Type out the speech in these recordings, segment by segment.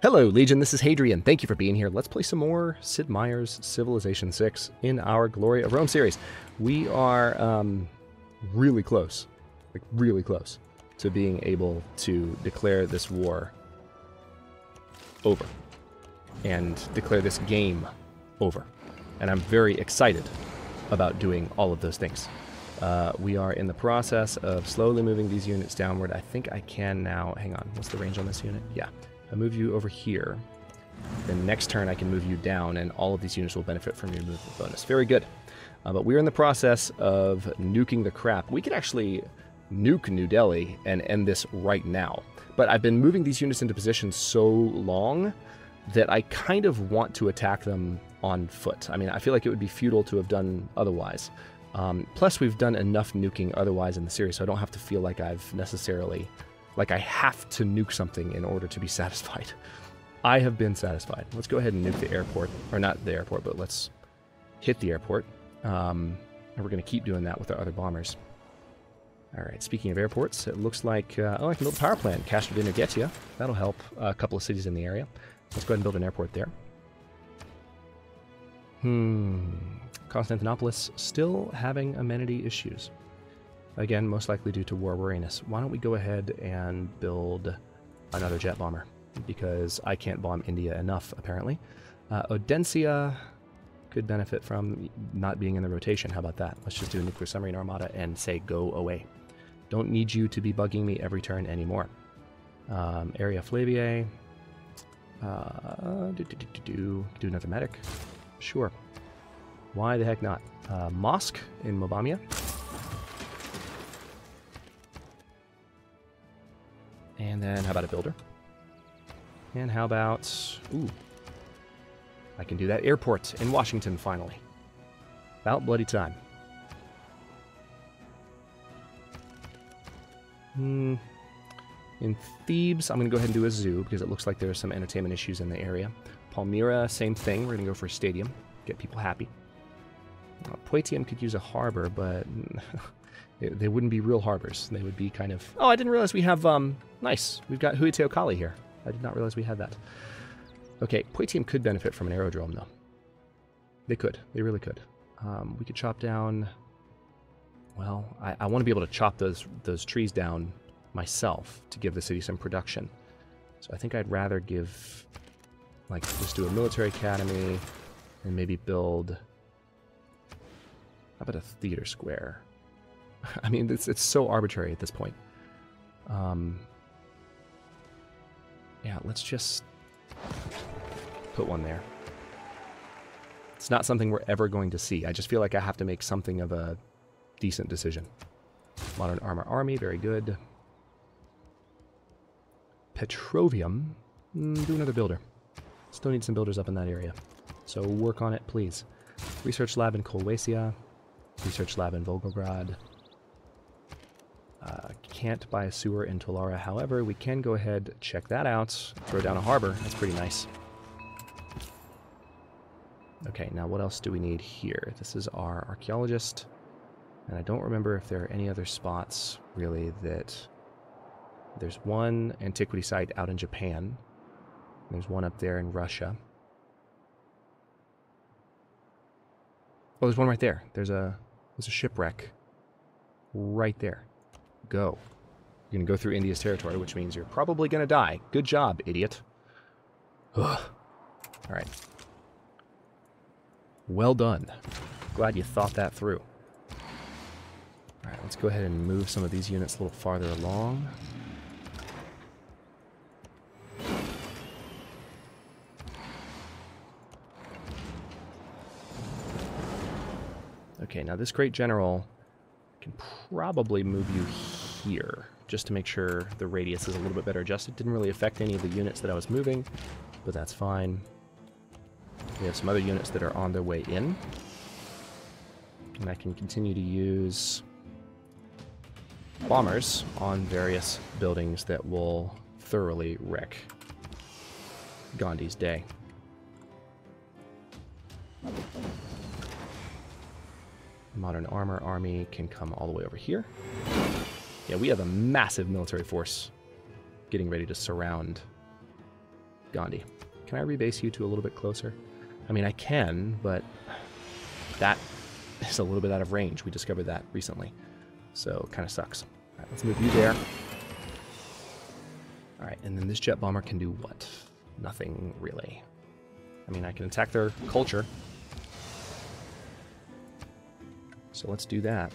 Hello, Legion. This is Hadrian. Thank you for being here. Let's play some more Sid Meier's Civilization 6 in our Glory of Rome series. We are um, really close, like really close, to being able to declare this war over and declare this game over. And I'm very excited about doing all of those things. Uh, we are in the process of slowly moving these units downward. I think I can now. Hang on. What's the range on this unit? Yeah. I move you over here. Then next turn I can move you down, and all of these units will benefit from your movement bonus. Very good. Uh, but we're in the process of nuking the crap. We could actually nuke New Delhi and end this right now. But I've been moving these units into position so long that I kind of want to attack them on foot. I mean, I feel like it would be futile to have done otherwise. Um, plus, we've done enough nuking otherwise in the series, so I don't have to feel like I've necessarily like I have to nuke something in order to be satisfied. I have been satisfied. Let's go ahead and nuke the airport, or not the airport, but let's hit the airport. Um, and we're going to keep doing that with our other bombers. All right, speaking of airports, it looks like uh, oh, I can build a power plant, Castor di Nuggetia. That'll help a couple of cities in the area. Let's go ahead and build an airport there. Hmm. Constantinopolis still having amenity issues. Again, most likely due to war weariness. Why don't we go ahead and build another jet bomber? Because I can't bomb India enough, apparently. Uh, Odencia could benefit from not being in the rotation. How about that? Let's just do a nuclear submarine armada and say go away. Don't need you to be bugging me every turn anymore. Um, area Flaviae. Uh, do, do, do, do, do, do another medic. Sure. Why the heck not? Uh, Mosque in Mobamia. And then how about a builder? And how about... Ooh. I can do that airport in Washington, finally. About bloody time. Hmm. In Thebes, I'm going to go ahead and do a zoo because it looks like there are some entertainment issues in the area. Palmyra, same thing. We're going to go for a stadium, get people happy. Uh, Poitiers could use a harbor, but they wouldn't be real harbors. They would be kind of. Oh, I didn't realize we have. Um, nice. We've got Huey Teocalli here. I did not realize we had that. Okay, Poitiers could benefit from an aerodrome, though. They could. They really could. Um, we could chop down. Well, I, I want to be able to chop those those trees down myself to give the city some production. So I think I'd rather give, like, just do a military academy and maybe build. How about a theater square? I mean, it's, it's so arbitrary at this point. Um, yeah, let's just put one there. It's not something we're ever going to see. I just feel like I have to make something of a decent decision. Modern Armor Army, very good. Petrovium, mm, do another builder. Still need some builders up in that area. So work on it, please. Research lab in Kolwesia. Research lab in Volgograd. Uh, can't buy a sewer in Tolara. However, we can go ahead, check that out, throw down a harbor. That's pretty nice. Okay, now what else do we need here? This is our archaeologist. And I don't remember if there are any other spots, really, that... There's one antiquity site out in Japan. There's one up there in Russia. Oh, there's one right there. There's a there's a shipwreck right there go. You're going to go through India's territory, which means you're probably going to die. Good job, idiot. Ugh. All right. Well done. Glad you thought that through. All right, let's go ahead and move some of these units a little farther along. Okay, now this great general can probably move you here, just to make sure the radius is a little bit better adjusted. Didn't really affect any of the units that I was moving, but that's fine. We have some other units that are on their way in. And I can continue to use bombers on various buildings that will thoroughly wreck Gandhi's day. Modern Armor Army can come all the way over here. Yeah, we have a massive military force getting ready to surround Gandhi. Can I rebase you to a little bit closer? I mean, I can, but that is a little bit out of range. We discovered that recently. So, kind of sucks. All right, let's move you there. All right, and then this jet bomber can do what? Nothing really. I mean, I can attack their culture. So let's do that.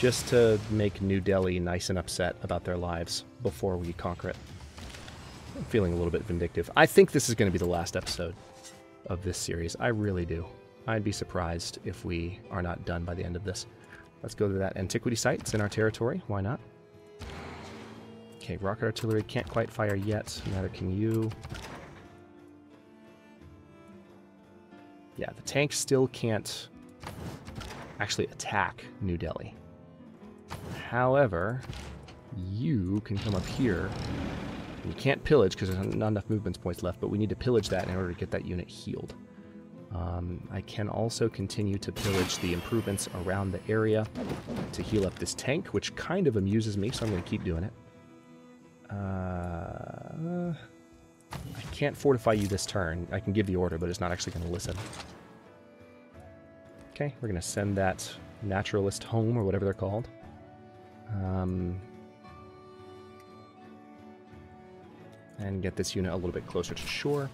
Just to make New Delhi nice and upset about their lives before we conquer it. I'm feeling a little bit vindictive. I think this is going to be the last episode of this series. I really do. I'd be surprised if we are not done by the end of this. Let's go to that antiquity site. It's in our territory. Why not? Okay, rocket artillery can't quite fire yet. Neither can you. Yeah, the tank still can't actually attack New Delhi. However, you can come up here. You can't pillage because there's not enough movement points left, but we need to pillage that in order to get that unit healed. Um, I can also continue to pillage the improvements around the area to heal up this tank, which kind of amuses me, so I'm going to keep doing it. Uh, I can't fortify you this turn. I can give the order, but it's not actually going to listen. Okay, we're going to send that naturalist home, or whatever they're called. Um, and get this unit a little bit closer to shore.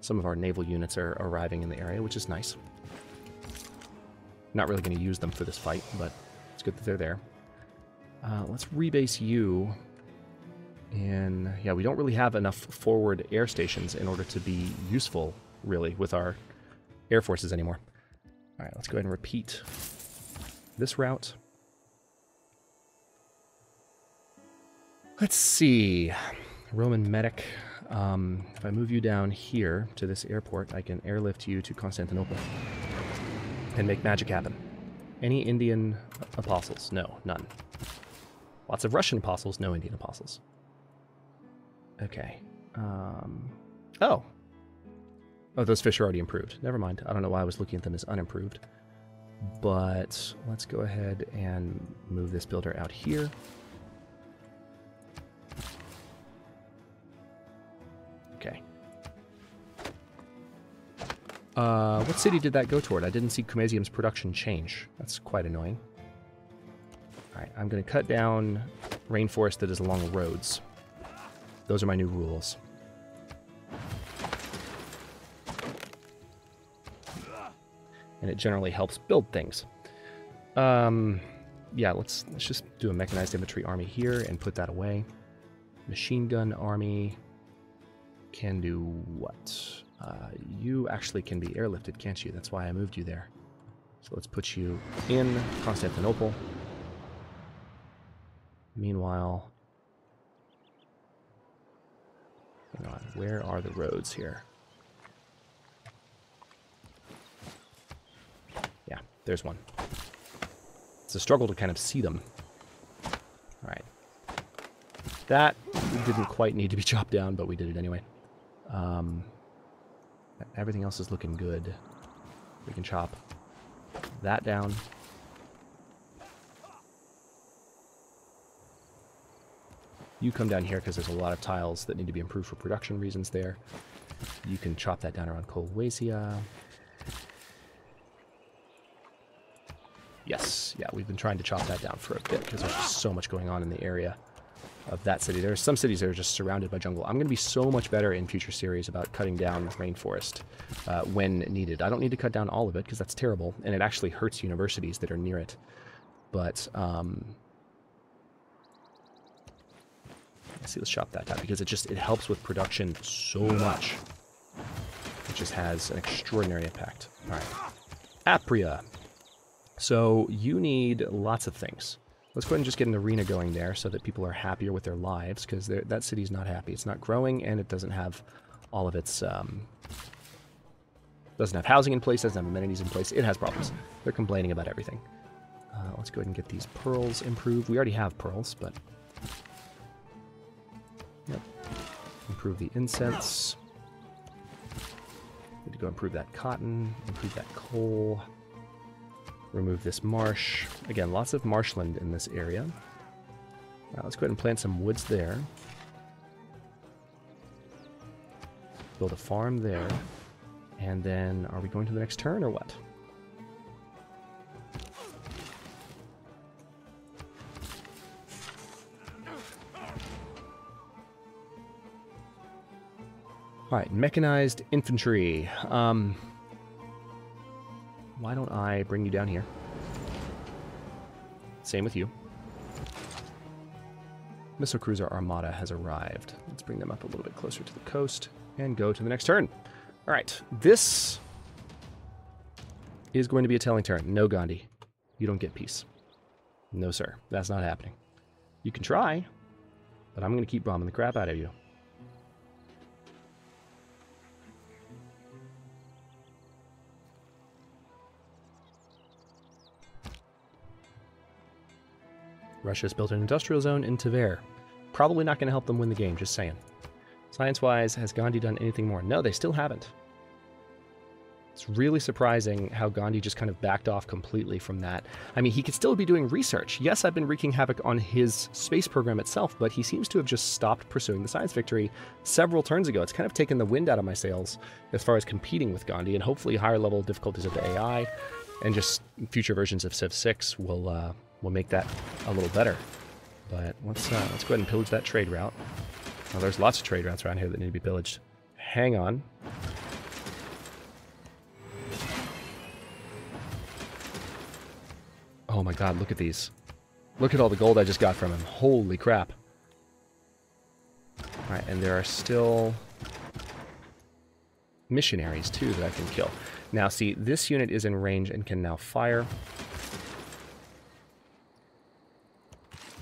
Some of our naval units are arriving in the area, which is nice. Not really going to use them for this fight, but it's good that they're there. Uh, let's rebase you. And yeah, we don't really have enough forward air stations in order to be useful, really, with our air forces anymore. All right, let's go ahead and repeat this route. Let's see. Roman medic. Um, if I move you down here to this airport, I can airlift you to Constantinople and make magic happen. Any Indian apostles? No, none. Lots of Russian apostles, no Indian apostles. Okay. Um, oh. Oh, those fish are already improved. Never mind. I don't know why I was looking at them as unimproved. But let's go ahead and move this builder out here. Uh, what city did that go toward? I didn't see Comesium's production change. That's quite annoying. Alright, I'm going to cut down rainforest that is along roads. Those are my new rules. And it generally helps build things. Um, yeah, let's let's just do a mechanized infantry army here and put that away. Machine gun army can do what? Uh, you actually can be airlifted, can't you? That's why I moved you there. So let's put you in Constantinople. Meanwhile, hang on, where are the roads here? Yeah, there's one. It's a struggle to kind of see them. All right. That didn't quite need to be chopped down, but we did it anyway. Um, everything else is looking good. We can chop that down. You come down here because there's a lot of tiles that need to be improved for production reasons there. You can chop that down around Kolwesia. Yes, yeah, we've been trying to chop that down for a bit because there's just so much going on in the area of that city. There are some cities that are just surrounded by jungle. I'm going to be so much better in future series about cutting down rainforest uh, when needed. I don't need to cut down all of it because that's terrible, and it actually hurts universities that are near it. But, um... Let's see, let's chop that down because it just, it helps with production so much. It just has an extraordinary impact. All right. Apria. So you need lots of things. Let's go ahead and just get an arena going there so that people are happier with their lives, because that city's not happy. It's not growing, and it doesn't have all of its... Um, doesn't have housing in place, doesn't have amenities in place. It has problems. They're complaining about everything. Uh, let's go ahead and get these pearls improved. We already have pearls, but... Yep. Improve the incense. Need to go improve that cotton, improve that coal. Remove this marsh. Again, lots of marshland in this area. Now let's go ahead and plant some woods there. build a farm there. And then, are we going to the next turn or what? Alright, mechanized infantry. Um, why don't I bring you down here? Same with you. Missile Cruiser Armada has arrived. Let's bring them up a little bit closer to the coast and go to the next turn. All right, this is going to be a telling turn. No, Gandhi. You don't get peace. No, sir. That's not happening. You can try, but I'm going to keep bombing the crap out of you. Russia's built an industrial zone in Tver. Probably not going to help them win the game, just saying. Science-wise, has Gandhi done anything more? No, they still haven't. It's really surprising how Gandhi just kind of backed off completely from that. I mean, he could still be doing research. Yes, I've been wreaking havoc on his space program itself, but he seems to have just stopped pursuing the science victory several turns ago. It's kind of taken the wind out of my sails as far as competing with Gandhi, and hopefully higher level difficulties of the AI and just future versions of Civ 6 will uh, will make that a little better. But let's uh, let's go ahead and pillage that trade route. Well, there's lots of trade routes around here that need to be pillaged. Hang on. Oh my god, look at these. Look at all the gold I just got from him. Holy crap. Alright, and there are still missionaries, too, that I can kill. Now, see, this unit is in range and can now fire.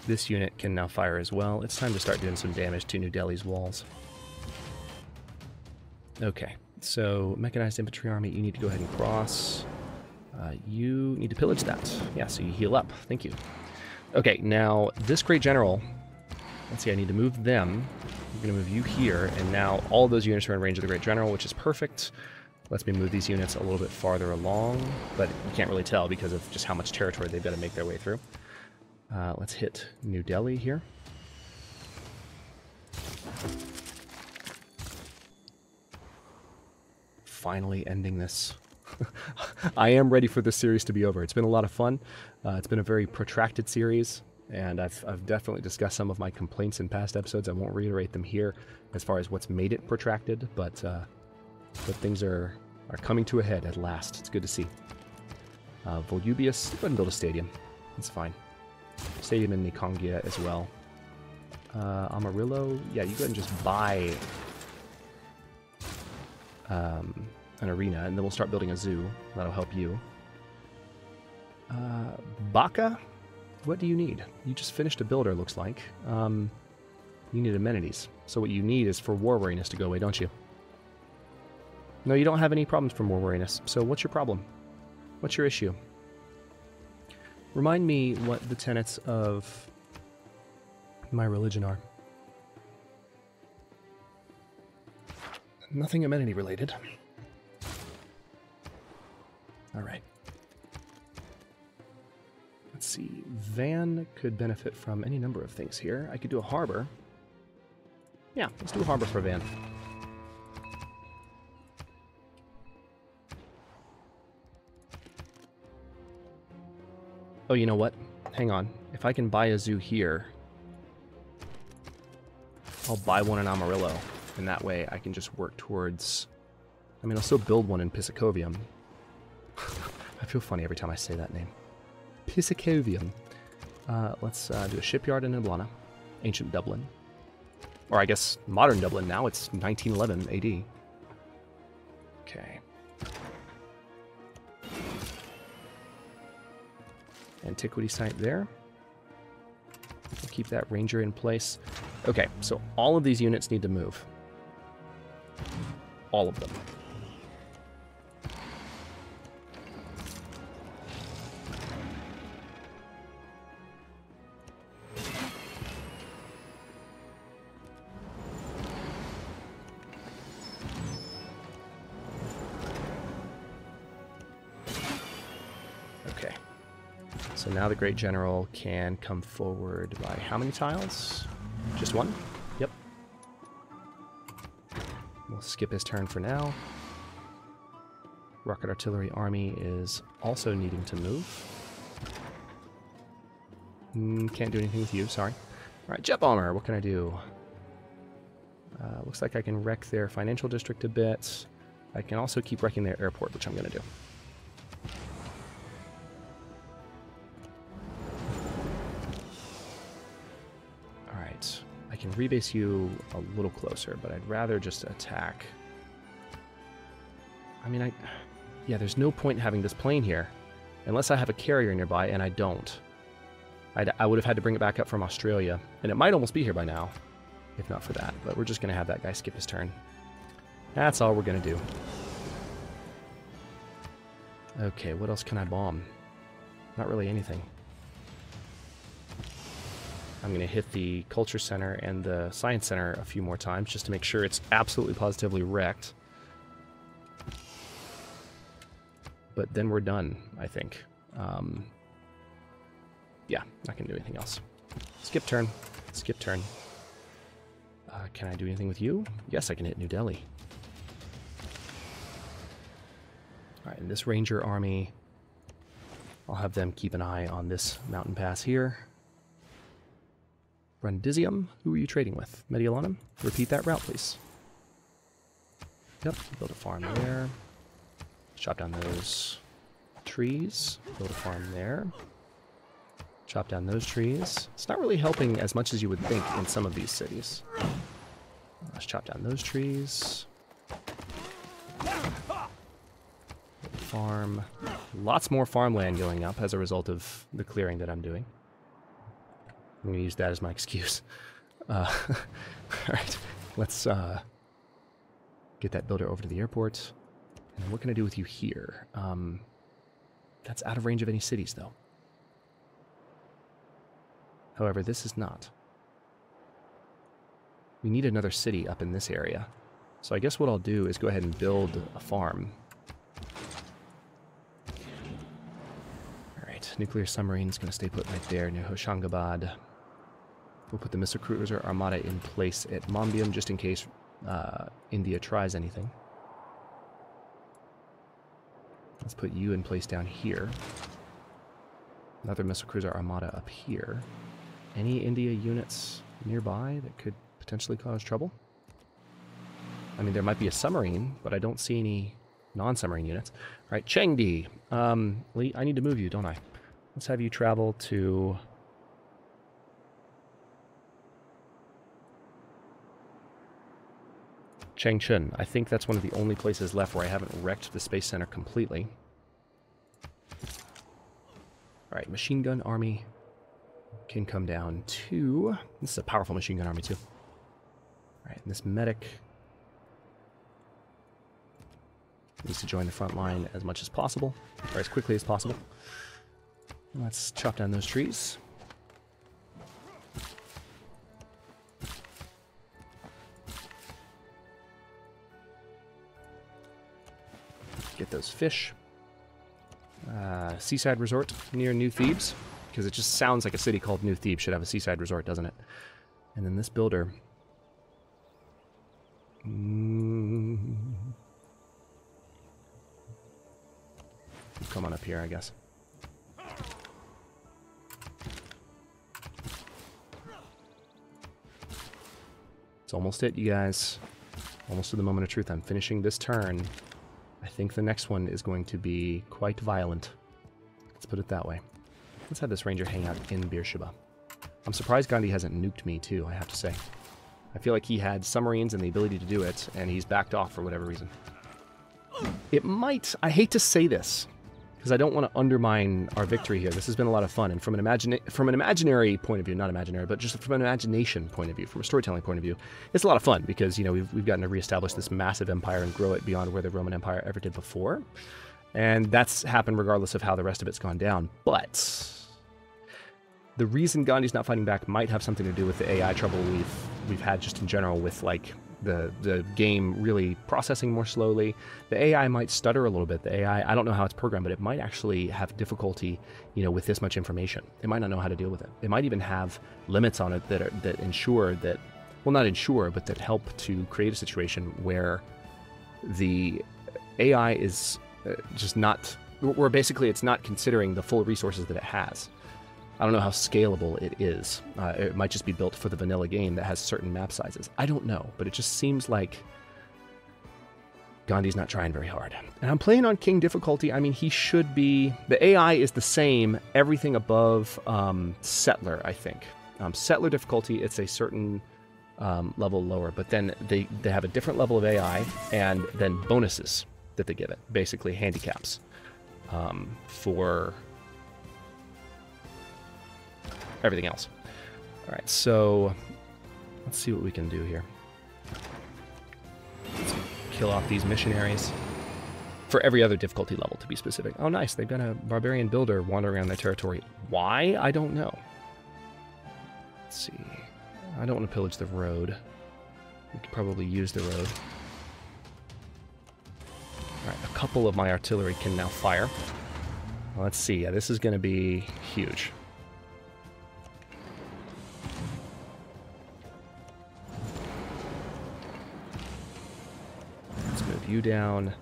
This unit can now fire as well. It's time to start doing some damage to New Delhi's walls. Okay, so Mechanized Infantry Army, you need to go ahead and cross. Uh, you need to pillage that. Yeah, so you heal up. Thank you. Okay, now this Great General, let's see, I need to move them. I'm going to move you here, and now all those units are in range of the Great General, which is perfect. Lets me move these units a little bit farther along, but you can't really tell because of just how much territory they've got to make their way through. Uh, let's hit New Delhi here. Finally ending this. I am ready for this series to be over. It's been a lot of fun. Uh, it's been a very protracted series, and I've, I've definitely discussed some of my complaints in past episodes. I won't reiterate them here as far as what's made it protracted, but uh, but things are, are coming to a head at last. It's good to see. Uh, Volubius, go ahead and build a stadium. It's fine. Stadium in Nikongia as well. Uh, Amarillo, yeah, you go ahead and just buy um, an arena, and then we'll start building a zoo. That'll help you. Uh, Baka, what do you need? You just finished a builder, looks like. Um, you need amenities. So what you need is for war weariness to go away, don't you? No, you don't have any problems from war weariness. So what's your problem? What's your issue? Remind me what the tenets of my religion are. Nothing amenity related. All right. Let's see. Van could benefit from any number of things here. I could do a harbor. Yeah, let's do a harbor for Van. Oh, you know what? Hang on. If I can buy a zoo here, I'll buy one in Amarillo. And that way I can just work towards... I mean, I'll still build one in Pisikovium. I feel funny every time I say that name. Pisikovium. Uh, let's uh, do a shipyard in Eblana. Ancient Dublin. Or I guess modern Dublin now. It's 1911 AD. Okay. Antiquity site there. We'll keep that ranger in place. Okay, so all of these units need to move. All of them. Now the Great General can come forward by how many tiles? Just one? Yep. We'll skip his turn for now. Rocket Artillery Army is also needing to move. Mm, can't do anything with you, sorry. Alright, Jet Bomber, what can I do? Uh, looks like I can wreck their financial district a bit. I can also keep wrecking their airport, which I'm going to do. Can rebase you a little closer, but I'd rather just attack. I mean, I... Yeah, there's no point in having this plane here. Unless I have a carrier nearby, and I don't. I'd, I would have had to bring it back up from Australia. And it might almost be here by now, if not for that. But we're just going to have that guy skip his turn. That's all we're going to do. Okay, what else can I bomb? Not really anything. I'm going to hit the Culture Center and the Science Center a few more times just to make sure it's absolutely positively wrecked. But then we're done, I think. Um, yeah, going to do anything else. Skip turn. Skip turn. Uh, can I do anything with you? Yes, I can hit New Delhi. Alright, and this Ranger army, I'll have them keep an eye on this mountain pass here. Brundisium, who are you trading with? Mediolanum? Repeat that route, please. Yep, build a farm there. Chop down those trees. Build a farm there. Chop down those trees. It's not really helping as much as you would think in some of these cities. Let's chop down those trees. Farm. Lots more farmland going up as a result of the clearing that I'm doing. I'm to use that as my excuse. Uh, Alright, let's uh, get that builder over to the airport. And what can I do with you here? Um, that's out of range of any cities, though. However, this is not. We need another city up in this area. So I guess what I'll do is go ahead and build a farm. Alright, nuclear submarine is going to stay put right there near Hoshangabad. We'll put the missile cruiser armada in place at Mombium just in case uh, India tries anything. Let's put you in place down here. Another missile cruiser armada up here. Any India units nearby that could potentially cause trouble? I mean, there might be a submarine, but I don't see any non-submarine units. All right, Chengdi. Um, Lee, I need to move you, don't I? Let's have you travel to... Changchun. I think that's one of the only places left where I haven't wrecked the Space Center completely. Alright, Machine Gun Army can come down to... This is a powerful Machine Gun Army, too. Alright, this Medic needs to join the front line as much as possible, or as quickly as possible. Let's chop down those trees. Fish. Uh, seaside resort near New Thebes, because it just sounds like a city called New Thebes should have a seaside resort, doesn't it? And then this builder. Mm, come on up here, I guess. It's almost it, you guys. Almost to the moment of truth. I'm finishing this turn. I think the next one is going to be quite violent. Let's put it that way. Let's have this ranger hang out in Beersheba. I'm surprised Gandhi hasn't nuked me too, I have to say. I feel like he had submarines and the ability to do it, and he's backed off for whatever reason. It might, I hate to say this, because I don't want to undermine our victory here. This has been a lot of fun, and from an imagine from an imaginary point of view, not imaginary, but just from an imagination point of view, from a storytelling point of view, it's a lot of fun because you know we've we've gotten to reestablish this massive empire and grow it beyond where the Roman Empire ever did before, and that's happened regardless of how the rest of it's gone down. But the reason Gandhi's not fighting back might have something to do with the AI trouble we've we've had just in general with like the the game really processing more slowly. The AI might stutter a little bit. The AI, I don't know how it's programmed, but it might actually have difficulty, you know, with this much information. It might not know how to deal with it. It might even have limits on it that are, that ensure that well, not ensure, but that help to create a situation where the AI is uh, just not, where basically it's not considering the full resources that it has. I don't know how scalable it is. Uh, it might just be built for the vanilla game that has certain map sizes. I don't know, but it just seems like Gandhi's not trying very hard. And I'm playing on King difficulty. I mean, he should be. The AI is the same, everything above um, Settler, I think. Um, Settler difficulty, it's a certain um, level lower, but then they, they have a different level of AI and then bonuses that they give it, basically handicaps um, for everything else. All right, so let's see what we can do here. Let's kill off these missionaries. For every other difficulty level, to be specific. Oh, nice. They've got a barbarian builder wandering around their territory. Why? I don't know. Let's see. I don't want to pillage the road. We could probably use the road. Alright, a couple of my artillery can now fire. Let's see. Yeah, this is going to be huge. You down.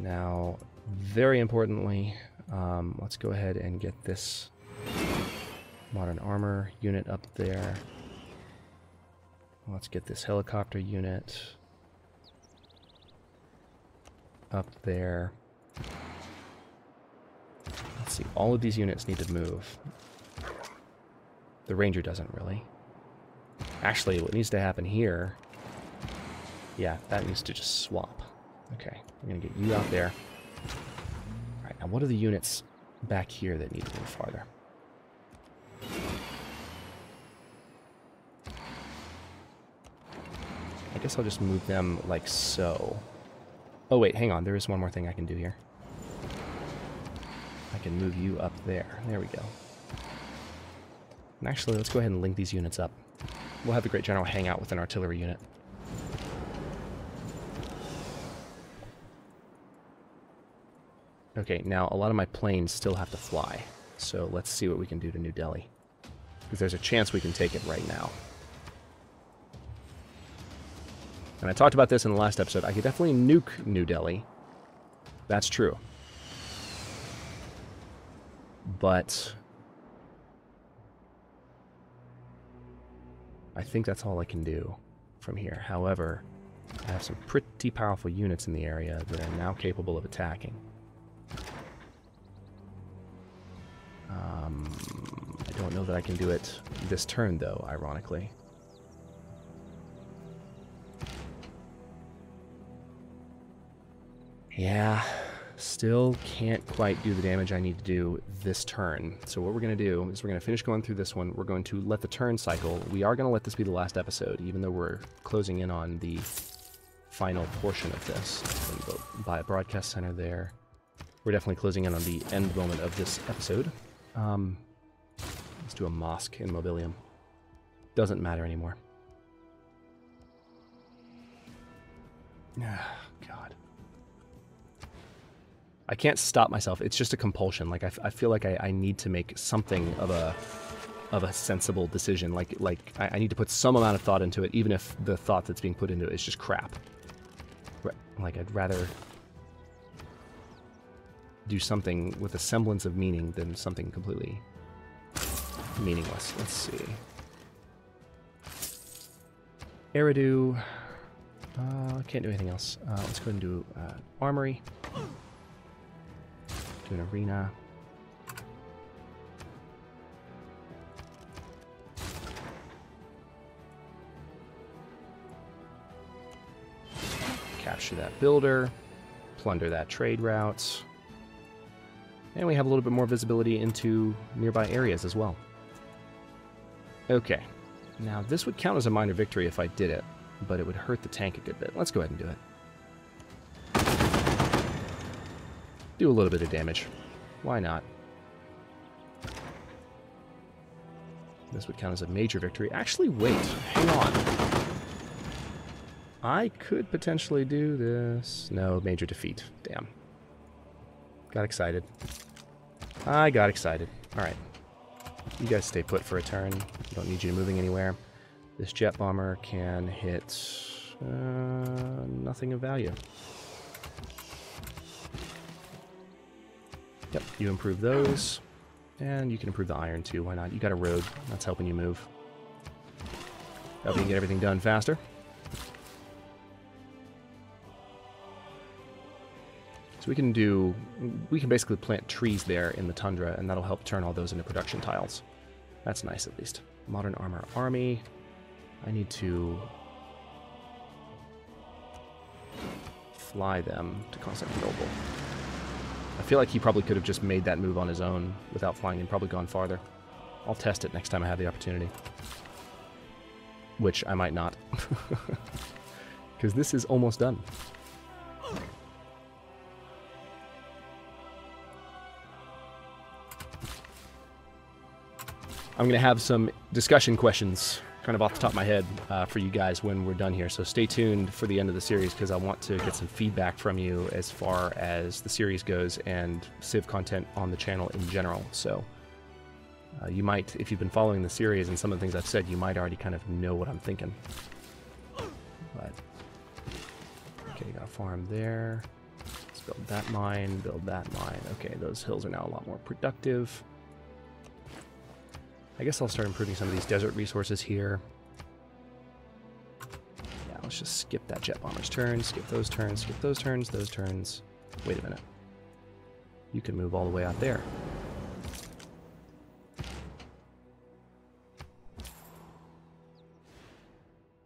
Now, very importantly, um, let's go ahead and get this modern armor unit up there. Let's get this helicopter unit up there. Let's see, all of these units need to move. The ranger doesn't really. Actually, what needs to happen here... Yeah, that needs to just swap. Okay, I'm to get you out there. Alright, now what are the units back here that need to move farther? I guess I'll just move them like so. Oh wait, hang on, there is one more thing I can do here. I can move you up there. There we go. And actually, let's go ahead and link these units up. We'll have the Great General hang out with an artillery unit. Okay, now a lot of my planes still have to fly. So let's see what we can do to New Delhi. Because there's a chance we can take it right now. And I talked about this in the last episode. I could definitely nuke New Delhi. That's true. But I think that's all I can do from here. However, I have some pretty powerful units in the area that are now capable of attacking. Um, I don't know that I can do it this turn, though, ironically. Yeah, still can't quite do the damage I need to do this turn. So what we're going to do is we're going to finish going through this one. We're going to let the turn cycle. We are going to let this be the last episode, even though we're closing in on the final portion of this. By a broadcast center there. We're definitely closing in on the end moment of this episode. Um, let's do a mosque in Mobilium. Doesn't matter anymore. Ah, God. I can't stop myself. It's just a compulsion. Like I, I feel like I, I, need to make something of a of a sensible decision. Like like I, I, need to put some amount of thought into it, even if the thought that's being put into it is just crap. Like I'd rather do something with a semblance of meaning than something completely meaningless. Let's see. Eridu. Uh, can't do anything else. Uh, let's go ahead and do uh, Armory. Do an Arena. Capture that builder. Plunder that trade route. And we have a little bit more visibility into nearby areas as well. Okay. Now, this would count as a minor victory if I did it, but it would hurt the tank a good bit. Let's go ahead and do it. Do a little bit of damage. Why not? This would count as a major victory. Actually, wait. Hang on. I could potentially do this. No, major defeat. Damn. Got excited. I got excited. Alright. You guys stay put for a turn. Don't need you moving anywhere. This jet bomber can hit uh, nothing of value. Yep, you improve those. And you can improve the iron too, why not? You got a road, that's helping you move. Helping you get everything done faster. So we can do, we can basically plant trees there in the tundra, and that'll help turn all those into production tiles. That's nice at least. Modern armor army. I need to fly them to Constantinople. I feel like he probably could have just made that move on his own without flying and probably gone farther. I'll test it next time I have the opportunity. Which I might not. Because this is almost done. I'm going to have some discussion questions kind of off the top of my head uh, for you guys when we're done here. So stay tuned for the end of the series because I want to get some feedback from you as far as the series goes and Civ content on the channel in general. So uh, you might, if you've been following the series and some of the things I've said, you might already kind of know what I'm thinking. But okay, got a farm there. Let's build that mine, build that mine. Okay, those hills are now a lot more productive. I guess I'll start improving some of these desert resources here. Yeah, let's just skip that jet bomber's turn, skip those turns, skip those turns, those turns. Wait a minute. You can move all the way out there.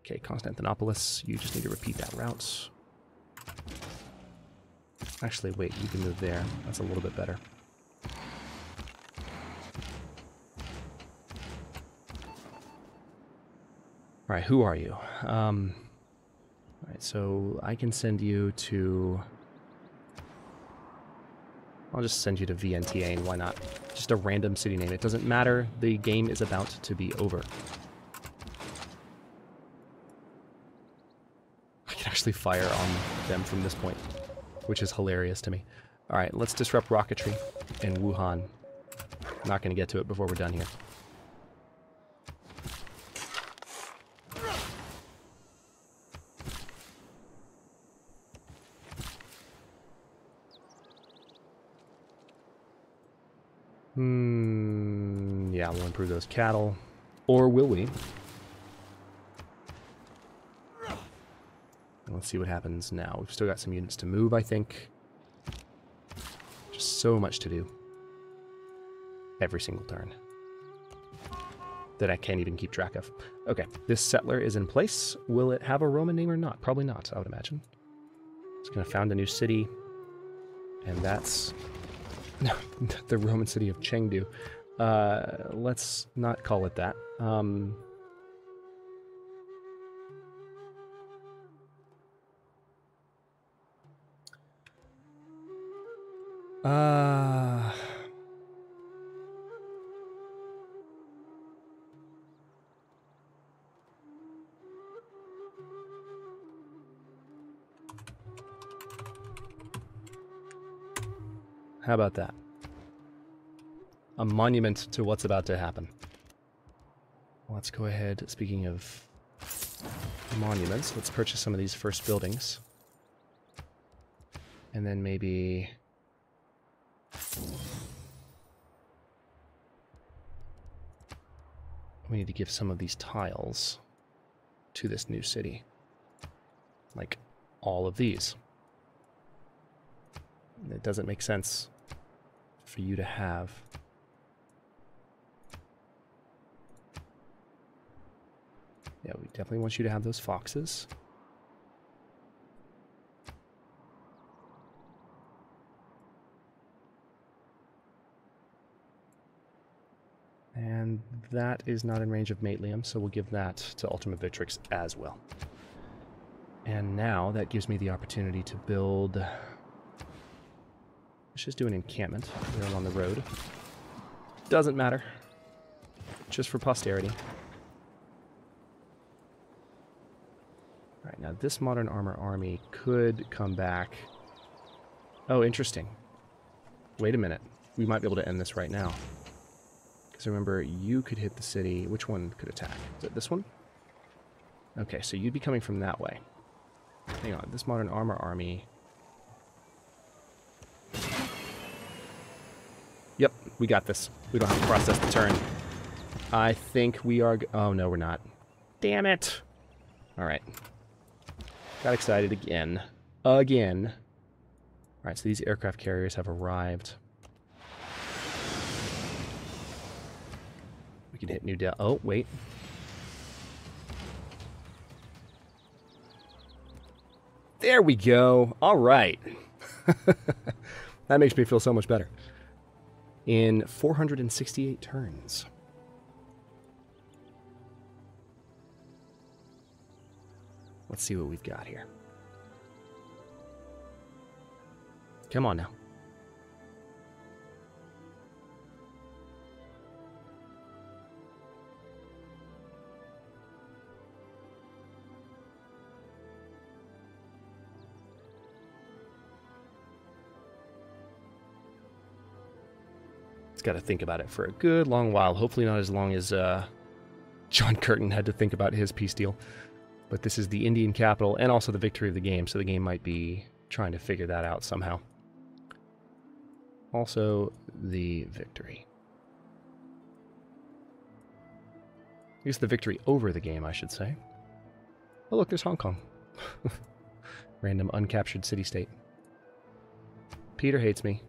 Okay, Constantinopolis, you just need to repeat that route. Actually, wait, you can move there. That's a little bit better. All right, who are you? Um, all right, so I can send you to. I'll just send you to VNTA, and why not? Just a random city name. It doesn't matter. The game is about to be over. I can actually fire on them from this point, which is hilarious to me. All right, let's disrupt rocketry in Wuhan. Not going to get to it before we're done here. Hmm, yeah, we'll improve those cattle. Or will we? Let's see what happens now. We've still got some units to move, I think. Just so much to do. Every single turn. That I can't even keep track of. Okay, this settler is in place. Will it have a Roman name or not? Probably not, I would imagine. It's going to found a new city. And that's the Roman city of Chengdu. Uh, let's not call it that. Um, uh, How about that? A monument to what's about to happen. Let's go ahead, speaking of monuments, let's purchase some of these first buildings. And then maybe... We need to give some of these tiles to this new city. Like all of these. It doesn't make sense for you to have. Yeah, we definitely want you to have those foxes. And that is not in range of Matelium, so we'll give that to Ultima Vitrix as well. And now that gives me the opportunity to build Let's just do an encampment there on the road. Doesn't matter. Just for posterity. Alright, now this modern armor army could come back. Oh, interesting. Wait a minute. We might be able to end this right now. Because remember, you could hit the city. Which one could attack? Is it this one? Okay, so you'd be coming from that way. Hang on, this modern armor army. We got this. We don't have to process the turn. I think we are... Oh, no, we're not. Damn it! Alright. Got excited again. Again. Alright, so these aircraft carriers have arrived. We can hit New Delhi. Oh, wait. There we go. All right. that makes me feel so much better. In 468 turns. Let's see what we've got here. Come on now. It's got to think about it for a good long while. Hopefully, not as long as uh, John Curtin had to think about his peace deal. But this is the Indian capital and also the victory of the game, so the game might be trying to figure that out somehow. Also, the victory. I guess the victory over the game, I should say. Oh, look, there's Hong Kong. Random uncaptured city state. Peter hates me.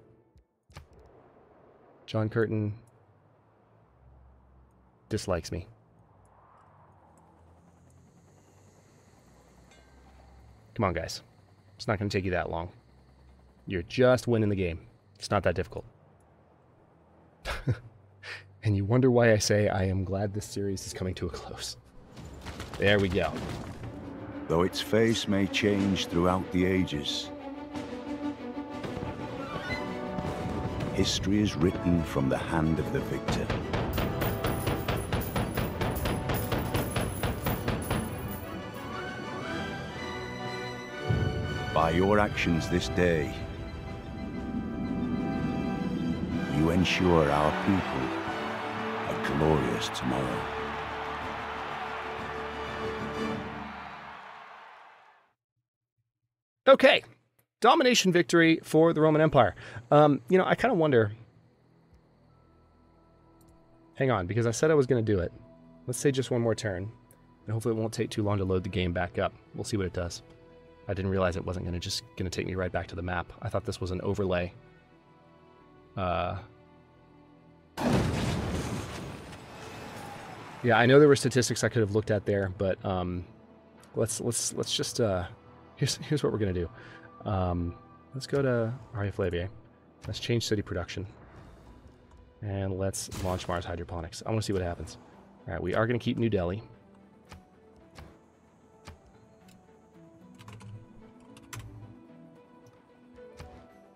John Curtin dislikes me. Come on, guys. It's not going to take you that long. You're just winning the game. It's not that difficult. and you wonder why I say I am glad this series is coming to a close. There we go. Though its face may change throughout the ages, history is written from the hand of the victor. By your actions this day, you ensure our people a glorious tomorrow. Okay, domination victory for the Roman Empire. Um, you know, I kind of wonder. Hang on, because I said I was going to do it. Let's say just one more turn, and hopefully it won't take too long to load the game back up. We'll see what it does. I didn't realize it wasn't going to just going to take me right back to the map. I thought this was an overlay. Uh, yeah, I know there were statistics I could have looked at there, but um, let's let's let's just uh, here's here's what we're gonna do. Um, let's go to Arya Flaviae. Let's change city production, and let's launch Mars Hydroponics. I want to see what happens. All right, we are gonna keep New Delhi.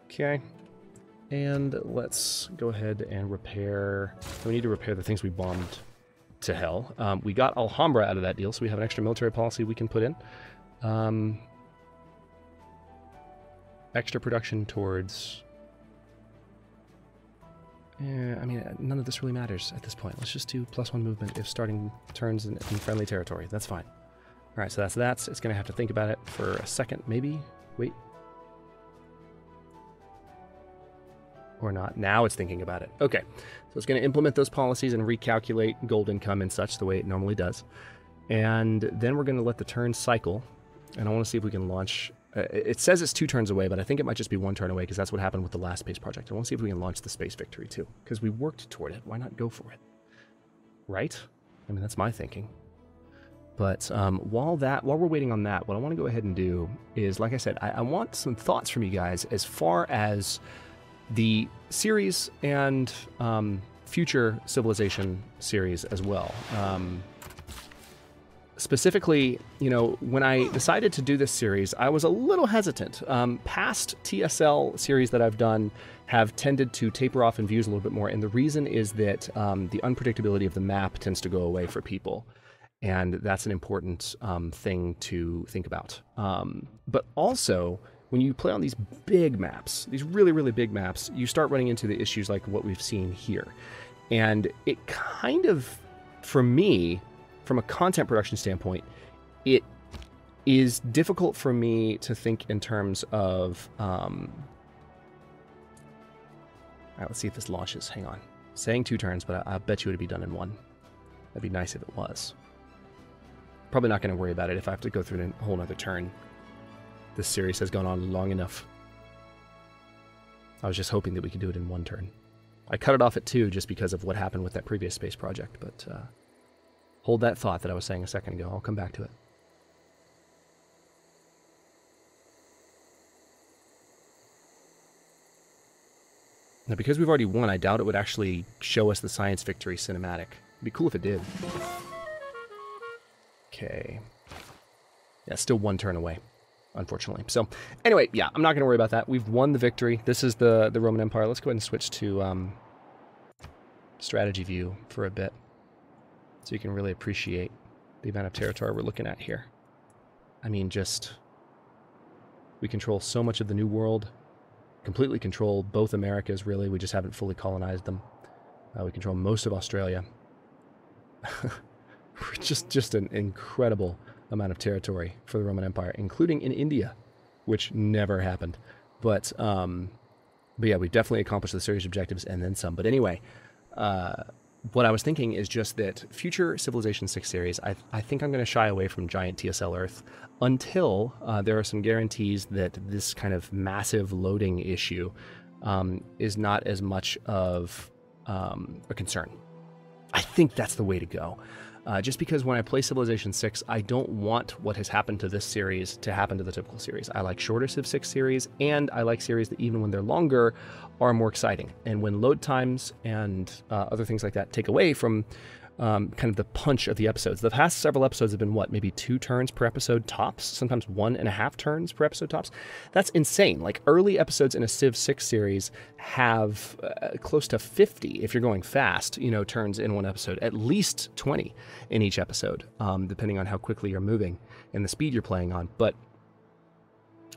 Okay. And let's go ahead and repair. We need to repair the things we bombed to hell. Um, we got Alhambra out of that deal, so we have an extra military policy we can put in. Um, extra production towards. Yeah, I mean, none of this really matters at this point. Let's just do plus one movement if starting turns in, in friendly territory. That's fine. All right, so that's that. It's going to have to think about it for a second, maybe. Wait, or not. Now it's thinking about it. Okay, so it's going to implement those policies and recalculate gold income and such the way it normally does. And then we're going to let the turn cycle. And I want to see if we can launch. Uh, it says it's two turns away, but I think it might just be one turn away because that's what happened with the last space project. I want to see if we can launch the space victory too because we worked toward it. Why not go for it? Right? I mean, that's my thinking. But um, while that, while we're waiting on that, what I want to go ahead and do is, like I said, I, I want some thoughts from you guys as far as the series and um, future Civilization series as well. Um, specifically, you know, when I decided to do this series, I was a little hesitant. Um, past TSL series that I've done have tended to taper off in views a little bit more, and the reason is that um, the unpredictability of the map tends to go away for people. And that's an important um, thing to think about. Um, but also, when you play on these big maps, these really, really big maps, you start running into the issues like what we've seen here. And it kind of, for me, from a content production standpoint, it is difficult for me to think in terms of. Um, all right, let's see if this launches. Hang on. Saying two turns, but I, I bet you it'd be done in one. That'd be nice if it was. Probably not going to worry about it if I have to go through a whole other turn. This series has gone on long enough. I was just hoping that we could do it in one turn. I cut it off at two just because of what happened with that previous space project, but uh, hold that thought that I was saying a second ago. I'll come back to it. Now, because we've already won, I doubt it would actually show us the science victory cinematic. It'd be cool if it did. Okay. Yeah, still one turn away, unfortunately. So, anyway, yeah, I'm not going to worry about that. We've won the victory. This is the, the Roman Empire. Let's go ahead and switch to um, strategy view for a bit so you can really appreciate the amount of territory we're looking at here. I mean, just... We control so much of the New World completely control both Americas, really. We just haven't fully colonized them. Uh, we control most of Australia. just, just an incredible amount of territory for the Roman Empire, including in India, which never happened. But, um, but yeah, we definitely accomplished the series objectives and then some. But anyway, uh, what I was thinking is just that future Civilization 6 series, I, I think I'm going to shy away from giant TSL Earth until uh, there are some guarantees that this kind of massive loading issue um, is not as much of um, a concern. I think that's the way to go. Uh, just because when I play Civilization 6, I don't want what has happened to this series to happen to the typical series. I like shorter Civ 6 series, and I like series that, even when they're longer, are more exciting. And when load times and uh, other things like that take away from um, kind of the punch of the episodes. The past several episodes have been what, maybe two turns per episode tops, sometimes one and a half turns per episode tops. That's insane. Like early episodes in a Civ 6 series have uh, close to 50, if you're going fast, you know, turns in one episode, at least 20 in each episode, um, depending on how quickly you're moving and the speed you're playing on. But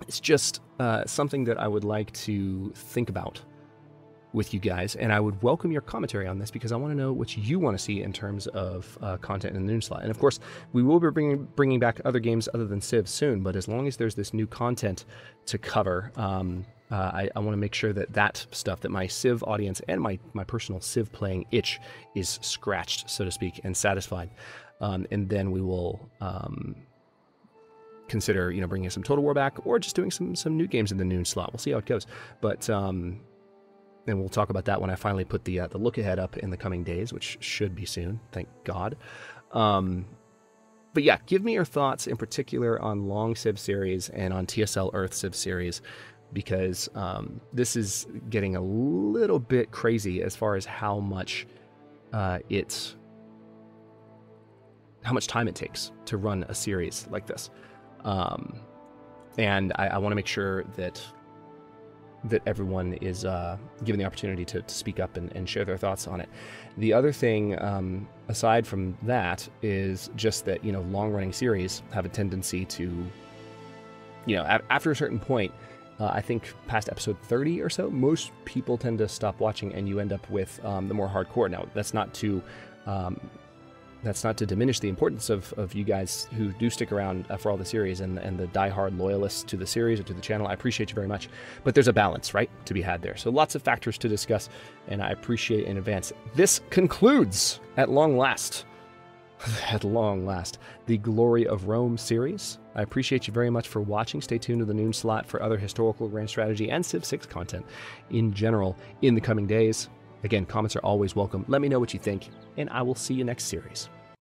it's just uh, something that I would like to think about with you guys, and I would welcome your commentary on this because I want to know what you want to see in terms of uh, content in the noon slot. And of course, we will be bringing bringing back other games other than Civ soon. But as long as there's this new content to cover, um, uh, I, I want to make sure that that stuff that my Civ audience and my my personal Civ playing itch is scratched, so to speak, and satisfied. Um, and then we will. Um, consider you know bringing some total war back or just doing some some new games in the noon slot we'll see how it goes but um and we'll talk about that when I finally put the uh, the look ahead up in the coming days, which should be soon. Thank God. Um, but yeah, give me your thoughts in particular on long Civ series and on TSL Earth Civ series, because um, this is getting a little bit crazy as far as how much uh, it's how much time it takes to run a series like this. Um, and I, I want to make sure that that everyone is uh, given the opportunity to, to speak up and, and, share their thoughts on it. The other thing, um, aside from that, is just that you know long-running series have a tendency to, you know, a- after a certain point, uh, I think past episode 30 or so, most people tend to stop watching, and you end up with um, the more hardcore. Now, that's not to um, that's not to diminish the importance of, of you guys who do stick around uh, for all the series and, and the die-hard loyalists to the series or to the channel. I appreciate you very much. But there's a balance, right, to be had there. So lots of factors to discuss, and I appreciate in advance. This concludes, at long last, at long last, the Glory of Rome series. I appreciate you very much for watching. Stay tuned to the noon slot for other historical grand strategy and Civ 6 content in general in the coming days. Again, comments are always welcome. Let me know what you think, and I will see you next series.